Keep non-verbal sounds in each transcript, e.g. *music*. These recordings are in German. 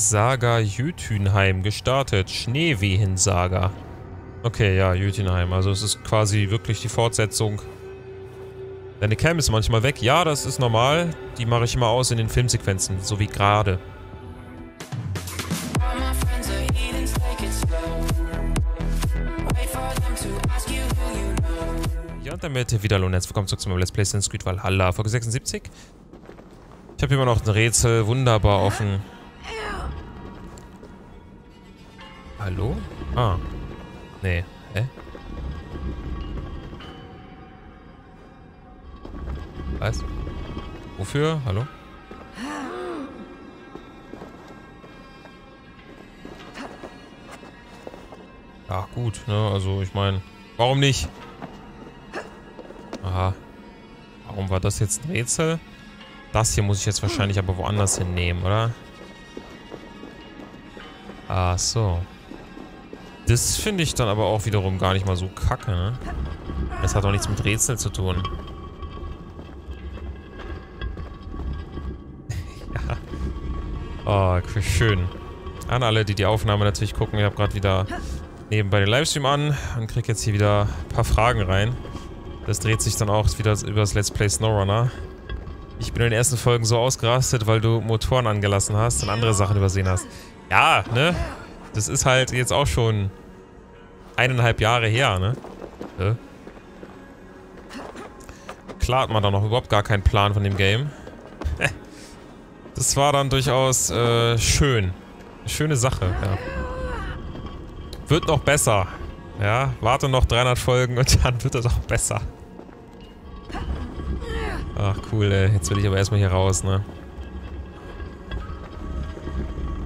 Saga Jötunheim gestartet. Schneewehen-Saga. Okay, ja, Jötunheim. Also es ist quasi wirklich die Fortsetzung. Deine Cam ist manchmal weg. Ja, das ist normal. Die mache ich immer aus in den Filmsequenzen. So wie gerade. Ja, und damit wieder hallo und herzlich willkommen zurück zu meinem Let's Play Creed Valhalla, Folge 76. Ich habe immer noch ein Rätsel, wunderbar offen. Hallo? Ah. Nee. Hä? Was? Wofür? Hallo? Ja, gut, ne? Also, ich meine, warum nicht? Aha. Warum war das jetzt ein Rätsel? Das hier muss ich jetzt wahrscheinlich aber woanders hinnehmen, oder? Ach so. Das finde ich dann aber auch wiederum gar nicht mal so kacke, ne? Das hat doch nichts mit Rätsel zu tun. *laughs* ja. Oh, schön. An alle, die die Aufnahme natürlich gucken. Ich habe gerade wieder nebenbei den Livestream an und kriege jetzt hier wieder ein paar Fragen rein. Das dreht sich dann auch wieder über das Let's Play SnowRunner. Ich bin in den ersten Folgen so ausgerastet, weil du Motoren angelassen hast und andere Sachen übersehen hast. Ja, ne? Das ist halt jetzt auch schon eineinhalb Jahre her, ne? Ja. Klar hat man da noch überhaupt gar keinen Plan von dem Game. *laughs* Das war dann durchaus äh, schön. Schöne Sache, ja. Wird noch besser. Ja, warte noch 300 Folgen und *laughs* dann wird es auch besser. Ach, cool, ey. Jetzt will ich aber erstmal hier raus, ne?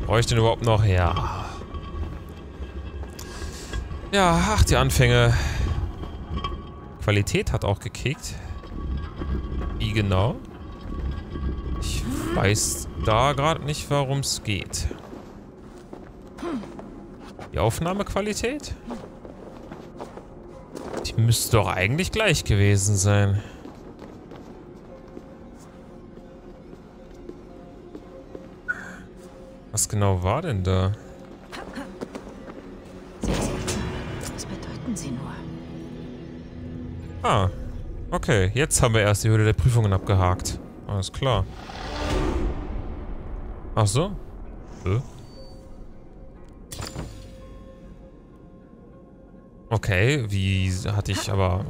Brauche ich denn überhaupt noch? Ja. Ja, ach, die Anfänge. Qualität hat auch gekickt. Wie genau? Ich weiß da gerade nicht, warum es geht. Die Aufnahmequalität? Die müsste doch eigentlich gleich gewesen sein. Was genau war denn da? Ah, okay. Jetzt haben wir erst die Hürde der Prüfungen abgehakt. Alles klar. Ach so? Äh? Okay, wie hatte ich aber...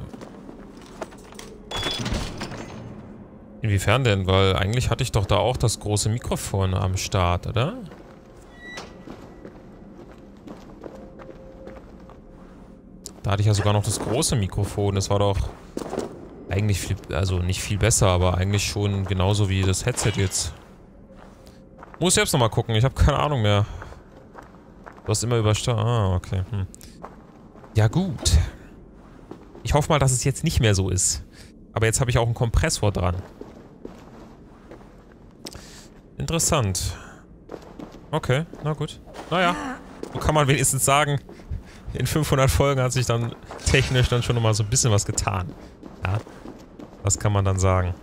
Inwiefern denn? Weil eigentlich hatte ich doch da auch das große Mikrofon am Start, oder? Da hatte ich ja sogar noch das große Mikrofon. Das war doch eigentlich viel, also nicht viel besser, aber eigentlich schon genauso wie das Headset jetzt. Muss selbst nochmal gucken. Ich habe keine Ahnung mehr. Du hast immer übersteuert. Ah, okay. Hm. Ja, gut. Ich hoffe mal, dass es jetzt nicht mehr so ist. Aber jetzt habe ich auch einen Kompressor dran. Interessant. Okay, na gut. Naja, so kann man wenigstens sagen, in 500 Folgen hat sich dann technisch dann schon nochmal so ein bisschen was getan. Ja, das kann man dann sagen.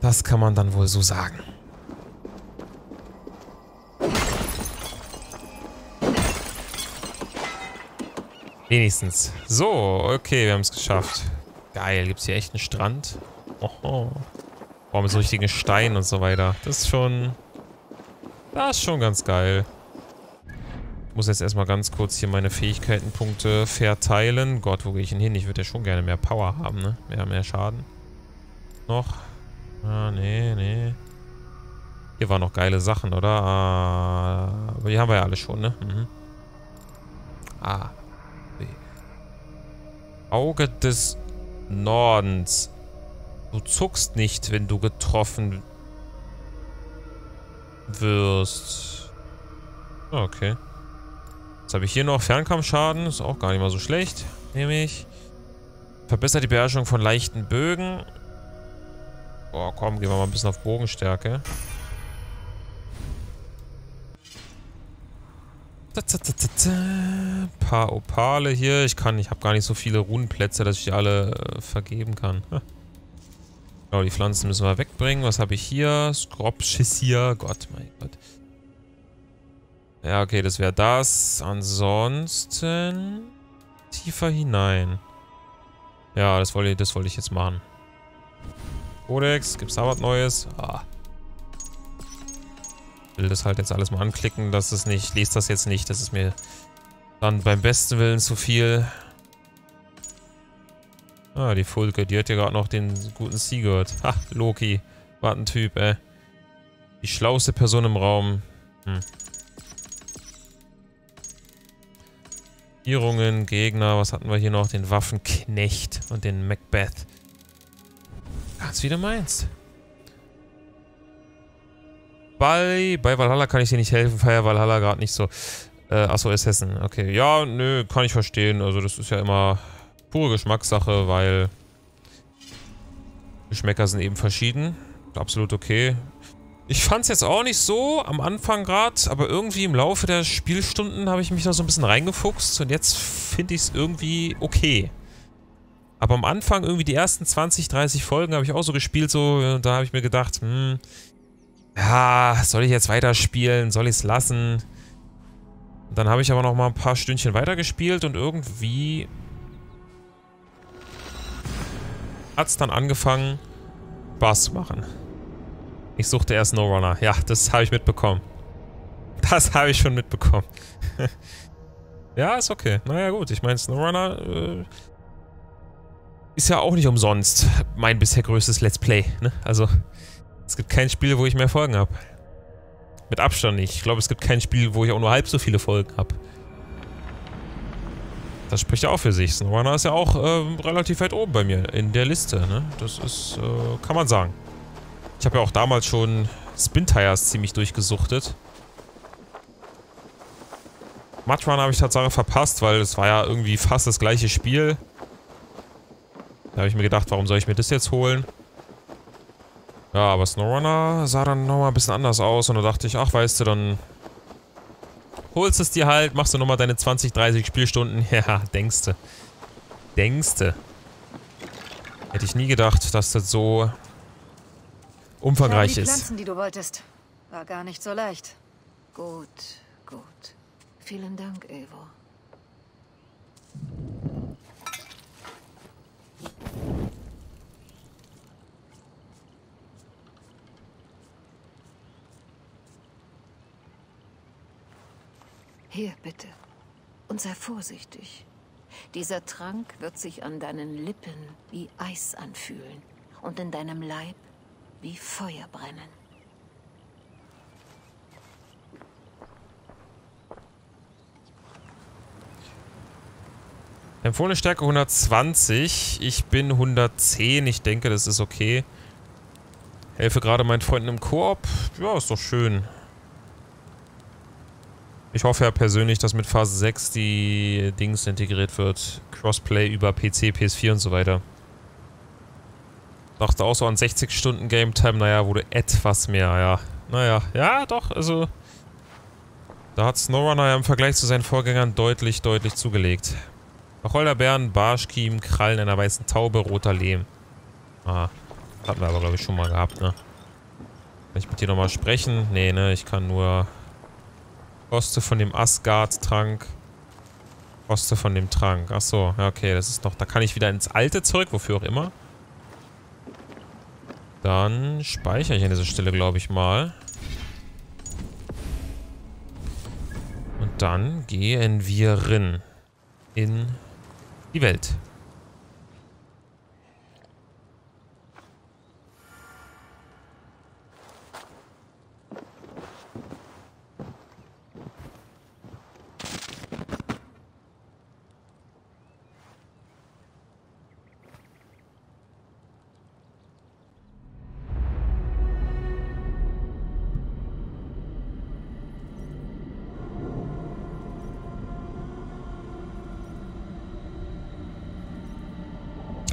Das kann man dann wohl so sagen. Wenigstens. So, okay, wir haben es geschafft. Geil, gibt es hier echt einen Strand? Oho. Boah, mit so richtigen Steinen und so weiter. Das ist schon... Das ist schon ganz geil. Muss jetzt erstmal ganz kurz hier meine Fähigkeitenpunkte verteilen. Gott, wo gehe ich denn hin? Ich würde ja schon gerne mehr Power haben, ne? Mehr, mehr Schaden. Noch? Ah, nee, nee. Hier waren noch geile Sachen, oder? Ah, aber die haben wir ja alle schon, ne? Mhm. Ah. B. Auge des Nordens. Du zuckst nicht, wenn du getroffen wirst. Okay. Jetzt habe ich hier noch Fernkampfschaden. Ist auch gar nicht mal so schlecht. Nehme ich. Verbessert die Beherrschung von leichten Bögen. Boah, komm, gehen wir mal ein bisschen auf Bogenstärke. Paar Opale hier. Ich kann, ich habe gar nicht so viele Runenplätze, dass ich die alle äh, vergeben kann. Genau, die Pflanzen müssen wir wegbringen. Was habe ich hier? Skropschiss hier. Gott, mein Gott. Ja, okay, das wäre das. Ansonsten tiefer hinein. Ja, das wollte, das wollte ich jetzt machen. Codex, gibt's da was Neues? Ah. Will das halt jetzt alles mal anklicken, dass es nicht, lese das jetzt nicht, das ist mir dann beim besten Willen zu viel. Ah, die Fulke, die hat ja gerade noch den guten Sigurd. Ha, Loki. Was ein Typ, ey. Die schlauste Person im Raum. Hm. Regierungen, Gegner, was hatten wir hier noch? Den Waffenknecht und den Macbeth. Ganz wie du meinst. Bei, bei Valhalla kann ich dir nicht helfen, feier Valhalla gerade nicht so. Äh, achso, ist Hessen. Okay, ja, nö, kann ich verstehen. Also das ist ja immer pure Geschmackssache, weil Geschmäcker sind eben verschieden. Absolut okay. Ich fand es jetzt auch nicht so am Anfang gerade, aber irgendwie im Laufe der Spielstunden habe ich mich da so ein bisschen reingefuchst und jetzt finde ich es irgendwie okay. Aber am Anfang, irgendwie die ersten 20, 30 Folgen habe ich auch so gespielt, so, da habe ich mir gedacht, hm, ja, soll ich jetzt weiterspielen, soll ich es lassen? Dann habe ich aber noch mal ein paar Stündchen weitergespielt und irgendwie hat es dann angefangen, Spaß zu machen. Ich suchte erst No Runner. Ja, das habe ich mitbekommen. Das habe ich schon mitbekommen. *laughs* ja, ist okay. Naja, gut. Ich meine, SnowRunner äh, ist ja auch nicht umsonst mein bisher größtes Let's Play. Ne? Also, es gibt kein Spiel, wo ich mehr Folgen habe. Mit Abstand nicht. Ich glaube, es gibt kein Spiel, wo ich auch nur halb so viele Folgen habe. Das spricht ja auch für sich. SnowRunner ist ja auch äh, relativ weit oben bei mir in der Liste. Ne? Das ist, äh, kann man sagen. Ich habe ja auch damals schon Spin Tires ziemlich durchgesuchtet. Mudrun habe ich tatsächlich verpasst, weil es war ja irgendwie fast das gleiche Spiel. Da habe ich mir gedacht, warum soll ich mir das jetzt holen? Ja, aber SnowRunner sah dann nochmal ein bisschen anders aus und da dachte ich, ach weißt du, dann holst es dir halt, machst du nochmal deine 20, 30 Spielstunden. *laughs* Ja, denkste. Denkste. Hätte ich nie gedacht, dass das so umfangreich die ist. Pflanzen, die du wolltest. War gar nicht so leicht. Gut, gut. Vielen Dank, Evo. Hier, bitte. Und sei vorsichtig. Dieser Trank wird sich an deinen Lippen wie Eis anfühlen und in deinem Leib wie Feuer brennen. Empfohlene Stärke 120. Ich bin 110. Ich denke, das ist okay. Helfe gerade meinen Freunden im Koop. Ja, ist doch schön. Ich hoffe ja persönlich, dass mit Phase 6 die Dings integriert wird. Crossplay über PC, PS4 und so weiter. Dachte auch so an 60 Stunden Game Time, naja, wurde etwas mehr, ja. Naja, ja, doch, also... Da hat SnowRunner ja im Vergleich zu seinen Vorgängern deutlich, deutlich zugelegt. Wacholderbeeren, Barschkiem, Krallen einer weißen Taube, roter Lehm. Ah, hatten wir aber, glaube ich, schon mal gehabt, ne? Kann ich mit dir nochmal sprechen? Nee, ne, ich kann nur... Koste von dem Asgard-Trank. Koste von dem Trank. Achso, ja, okay, das ist noch... Da kann ich wieder ins Alte zurück, wofür auch immer. Dann speichere ich an dieser Stelle, glaube ich, mal. Und dann gehen wir rin in die Welt.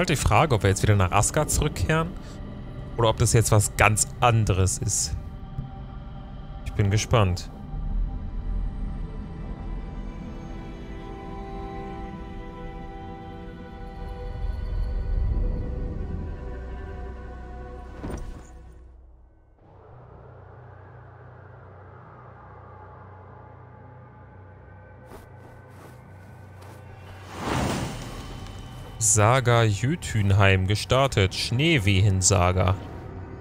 Halt die Frage, ob wir jetzt wieder nach Asgard zurückkehren. Oder ob das jetzt was ganz anderes ist. Ich bin gespannt. Saga Jötunheim gestartet. Schneewehen-Saga.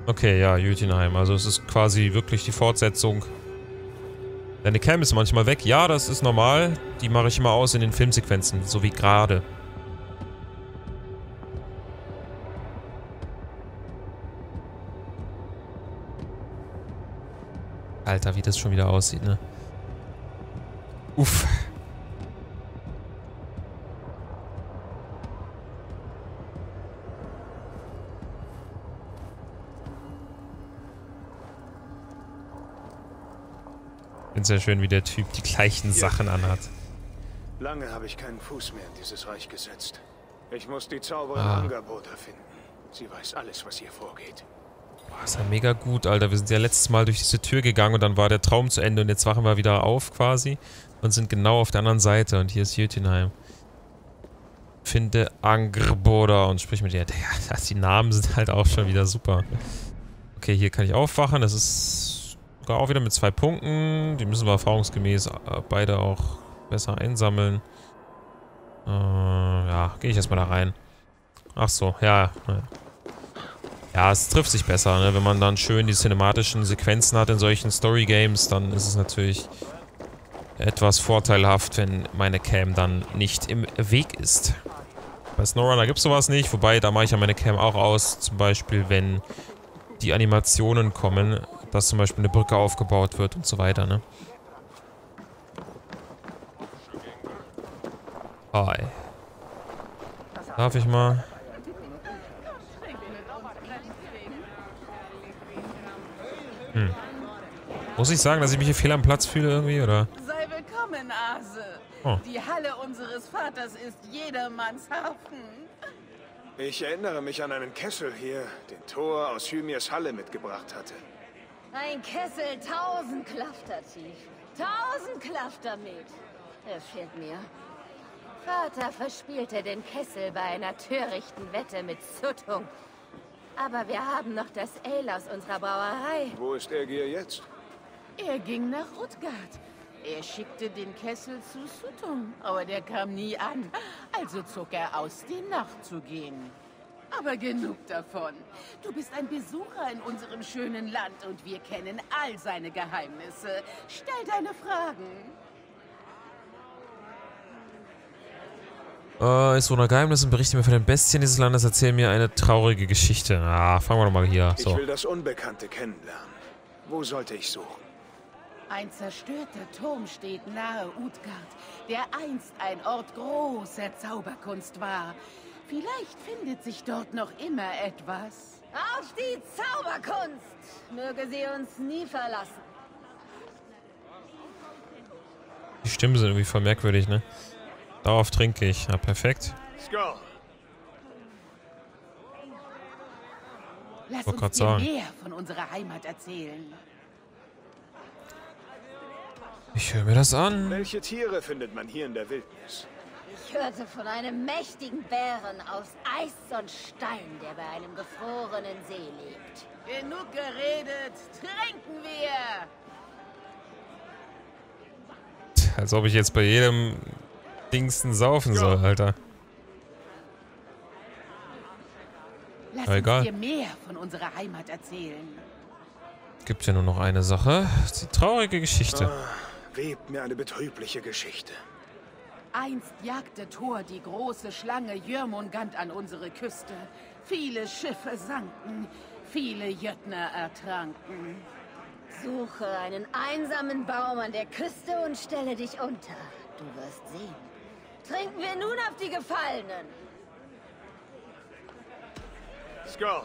Okay, ja, Jötunheim. Also es ist quasi wirklich die Fortsetzung. Deine Cam ist manchmal weg. Ja, das ist normal. Die mache ich immer aus in den Filmsequenzen. So wie gerade. Alter, wie das schon wieder aussieht, ne? Uff. Finde sehr schön, wie der Typ die gleichen Sachen anhat. Lange habe ich keinen Fuß mehr in dieses Reich gesetzt. Ich muss die Zauberin ah. Angerboda finden. Sie weiß alles, was hier vorgeht. Boah, ist ja mega gut, Alter. Wir sind ja letztes Mal durch diese Tür gegangen und dann war der Traum zu Ende und jetzt wachen wir wieder auf quasi und sind genau auf der anderen Seite und hier ist Jötunheim. Finde Angerboda und sprich mit ihr. Ja, *laughs* die Namen sind halt auch schon wieder super. Okay, hier kann ich aufwachen. Das ist sogar auch wieder mit zwei Punkten. Die müssen wir erfahrungsgemäß äh, beide auch besser einsammeln. Äh, ja, gehe ich erstmal da rein. Ach so, ja. Ja, es trifft sich besser, ne? Wenn man dann schön die cinematischen Sequenzen hat in solchen Story-Games, dann ist es natürlich etwas vorteilhaft, wenn meine Cam dann nicht im Weg ist. Bei SnowRunner gibt es sowas nicht, wobei da mache ich ja meine Cam auch aus, zum Beispiel wenn die Animationen kommen, dass zum Beispiel eine Brücke aufgebaut wird und so weiter, ne? Hi. Darf ich mal? Hm. Muss ich sagen, dass ich mich hier fehl am Platz fühle irgendwie, oder? Sei willkommen, Ase. Oh. Die Halle unseres Vaters ist jedermanns Hafen. Ich erinnere mich an einen Kessel hier, den Thor aus Hymirs Halle mitgebracht hatte. Ein Kessel tausend Klafter tief. Tausend Klafter mit. Er fehlt mir. Vater verspielte den Kessel bei einer törichten Wette mit Suttung. Aber wir haben noch das Ale aus unserer Brauerei. Wo ist Ergir jetzt? Er ging nach Rutgard. Er schickte den Kessel zu Suttung, aber der kam nie an. Also zog er aus, die Nacht zu gehen. Aber genug davon. Du bist ein Besucher in unserem schönen Land und wir kennen all seine Geheimnisse. Stell deine Fragen. Äh, ist ohne Geheimnissen, berichte mir von den Bestien dieses Landes, erzähl mir eine traurige Geschichte. Ah, fangen wir doch mal hier. So. Ich will das Unbekannte kennenlernen. Wo sollte ich suchen? Ein zerstörter Turm steht nahe Utgard, der einst ein Ort großer Zauberkunst war. Vielleicht findet sich dort noch immer etwas. Auf die Zauberkunst! Möge sie uns nie verlassen. Die Stimmen sind irgendwie voll merkwürdig, ne? Darauf trinke ich. Ja, perfekt. Skull. Lass uns dir sagen. mehr von unserer Heimat erzählen. Ich höre mir das an. Welche Tiere findet man hier in der Wildnis? Ich hörte von einem mächtigen Bären aus Eis und Stein, der bei einem gefrorenen See lebt. Genug geredet, trinken wir! Als ob ich jetzt bei jedem Dingsten saufen soll, Alter. Lass Aber egal. uns dir mehr von unserer Heimat erzählen. Gibt ja nur noch eine Sache. Die traurige Geschichte. Ah, webt mir eine betrübliche Geschichte. Einst jagte Thor die große Schlange Jörmungand an unsere Küste. Viele Schiffe sanken, viele Jötner ertranken. Suche einen einsamen Baum an der Küste und stelle dich unter. Du wirst sehen. Trinken wir nun auf die Gefallenen. Skull.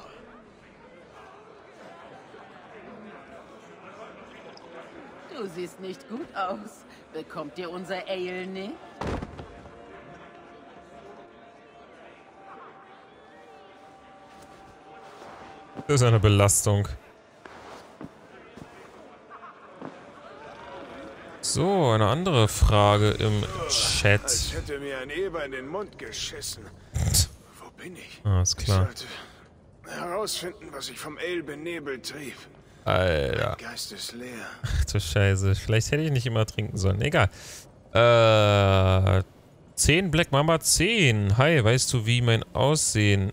Du siehst nicht gut aus. Bekommt ihr unser Ale nicht? Das ist eine Belastung. So, eine andere Frage im Chat. Als hätte mir ein Eber in den Mund geschissen. Wo bin ich? Ah, ist klar. Ich sollte herausfinden, was ich vom Ale benebelt trieb. Alter. Mein Geist ist leer. Ach du Scheiße. Vielleicht hätte ich nicht immer trinken sollen. Egal. Äh, 10 Black Mamba 10. Hi, weißt du, wie mein Aussehen,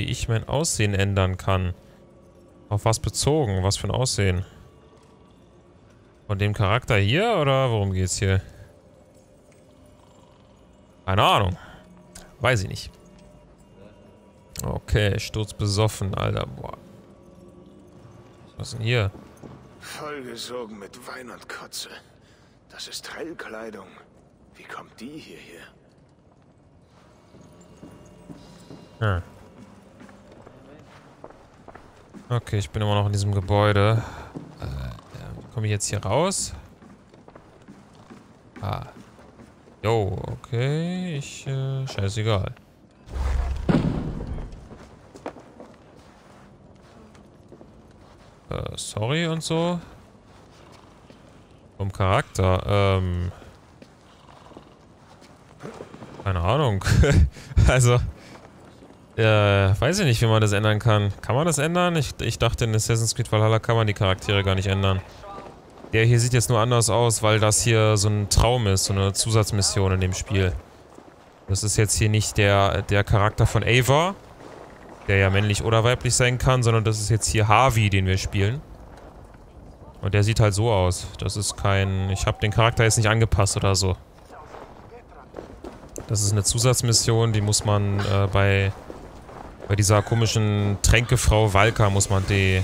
wie ich mein Aussehen ändern kann? Auf was bezogen? Was für ein Aussehen? Von dem Charakter hier oder worum geht's hier? Keine Ahnung. Weiß ich nicht. Okay, sturzbesoffen, Alter. Boah. Was ist denn hier? Vollgesogen mit Wein und Kotze. Das ist Trellkleidung. Wie kommt die hierher? Hm. Okay, ich bin immer noch in diesem Gebäude. Äh, komme ich jetzt hier raus? Ah. Jo, okay. Ich, äh, scheißegal. Äh, sorry und so. Vom Charakter, ähm... Keine Ahnung. *laughs* also... Äh, weiß ich nicht, wie man das ändern kann. Kann man das ändern? Ich, ich dachte, in Assassin's Creed Valhalla kann man die Charaktere gar nicht ändern. Der hier sieht jetzt nur anders aus, weil das hier so ein Traum ist, so eine Zusatzmission in dem Spiel. Das ist jetzt hier nicht der, der Charakter von Ava, der ja männlich oder weiblich sein kann, sondern das ist jetzt hier Harvey, den wir spielen. Und der sieht halt so aus. Das ist kein... Ich habe den Charakter jetzt nicht angepasst oder so. Das ist eine Zusatzmission, die muss man äh, bei... Bei dieser komischen Tränkefrau Valka muss man die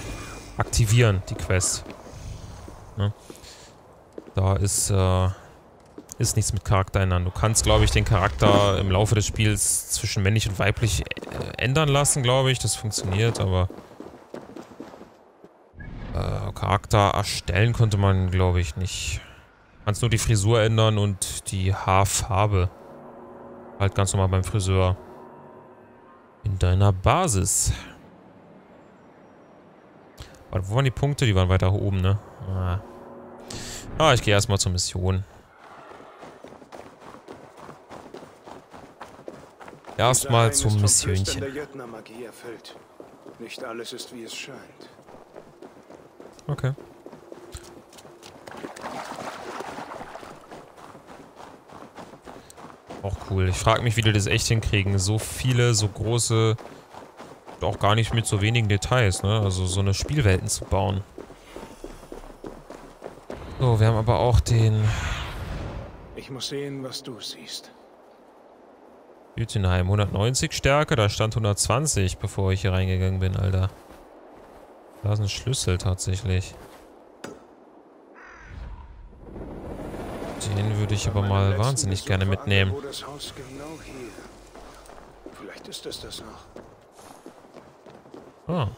aktivieren, die Quest. Ne? Da ist, äh, ist nichts mit Charakter ändern. Du kannst, glaube ich, den Charakter im Laufe des Spiels zwischen männlich und weiblich äh, ändern lassen, glaube ich. Das funktioniert, aber äh, Charakter erstellen konnte man, glaube ich, nicht. Du kannst nur die Frisur ändern und die Haarfarbe. Halt ganz normal beim Friseur. In deiner Basis. Warte, wo waren die Punkte? Die waren weiter oben, ne? Ah, ah ich gehe erstmal zur Mission. Erstmal zum Missionchen. Okay. Cool. Ich frage mich, wie die das echt hinkriegen. So viele, so große, auch gar nicht mit so wenigen Details, ne? Also so eine Spielwelten zu bauen. So, wir haben aber auch den... Ich muss sehen, was du siehst. Jütenheim, 190 Stärke, da stand 120, bevor ich hier reingegangen bin, Alter. Da ist ein Schlüssel tatsächlich. Den würde ich aber mal wahnsinnig gerne mitnehmen. Vielleicht ist es das noch. Ah.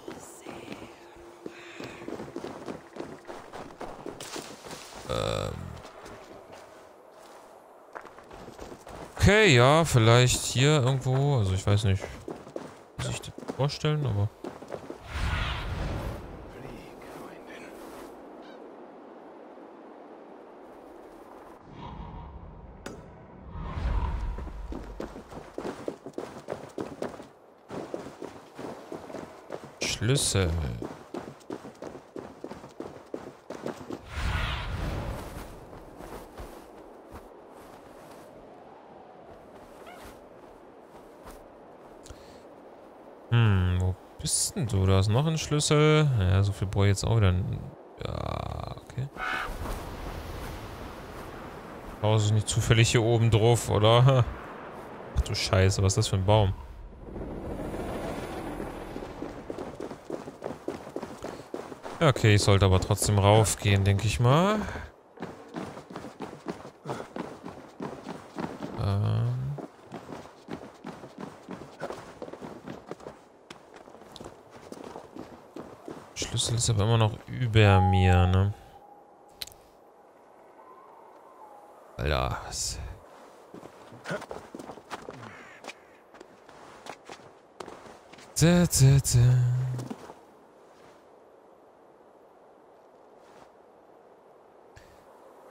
Ähm. Okay, ja, vielleicht hier irgendwo. Also ich weiß nicht, wie sich das vorstellen, aber... Schlüssel. Hm, wo bist denn du? Da ist noch ein Schlüssel. Ja, so viel brauche ich jetzt auch wieder. Ja, okay. Haus ist nicht zufällig hier oben drauf, oder? *laughs* Ach du Scheiße, was ist das für ein Baum? Okay, ich sollte aber trotzdem raufgehen, denke ich mal. Ähm. Schlüssel ist aber immer noch über mir, ne? Alter, was... Da, da, da.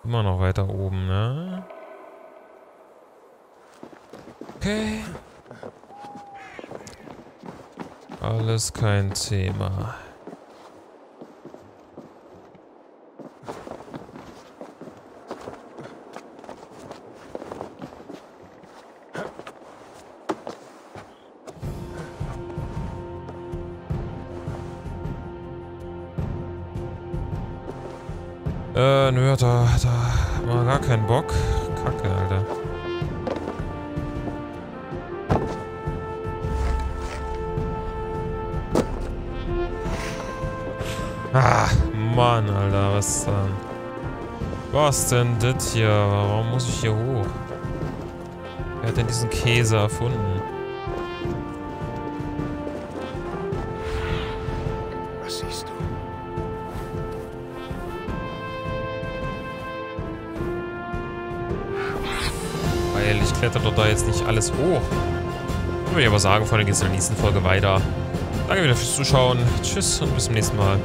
Immer noch weiter oben, ne? Okay. Alles kein Thema. Äh, nö, da, da war gar keinen Bock. Kacke, Alter. Ah, Mann, Alter, was dann? Was denn das hier? Warum muss ich hier hoch? Wer hat denn diesen Käse erfunden? Weil ich kletter doch da jetzt nicht alles hoch. Würde ich aber sagen, Freunde, geht es in der nächsten Folge weiter. Danke wieder fürs Zuschauen. Tschüss und bis zum nächsten Mal.